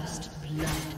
First blood.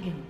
Dragon.